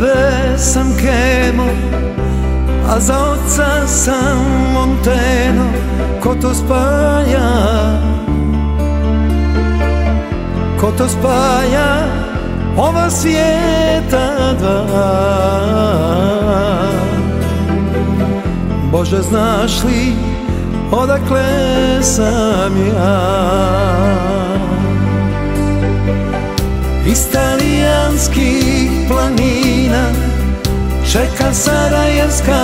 Tebe sam kemo A za oca sam monteno Ko to spaja? Ko to spaja Ova svijeta dva? Bože znaš li odakle sam ja? Iz talijanskih planina Čeka Sarajevska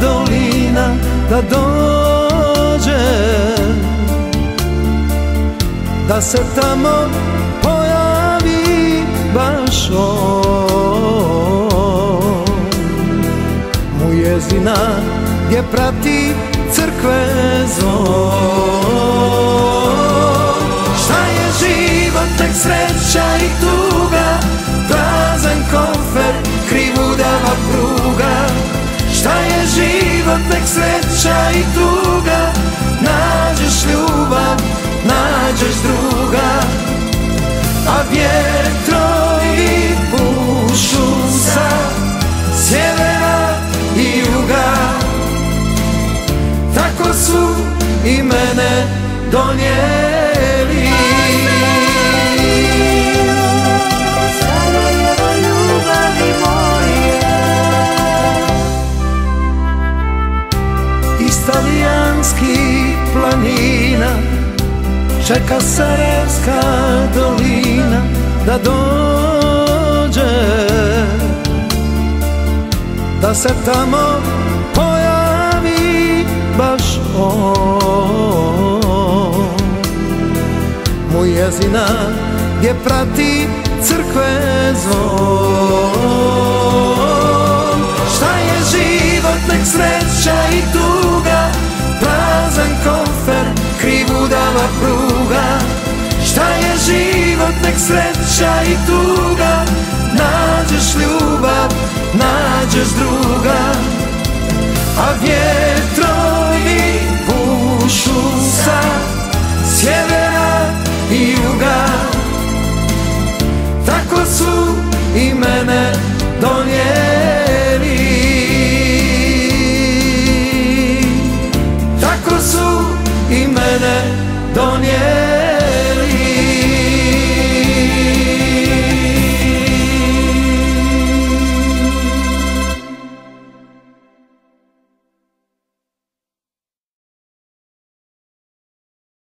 dolina Da dođe Da se tamo pojavi baš on. Mu jezina gdje prati crkve zvon Šta je život, tek sreća i Prazan kofer, krivudava pruga. Šta je život, nek sreća i tuga. Nađeš ljubav, nađeš druga. A vjetrovi pušu sa sjevera i juga. Tako su i mene donijeli talijanskih planina Čeka Sarajevska dolina Da dođe. Da se tamo pojavi baš on. Mu jezina gdje prati crkve zvon sreća i tuga Nađeš ljubav, nađeš druga. A vjetrovi pušu sa sjevera i juga. Tako su i mene donijeli. Tako su i mene donijeli.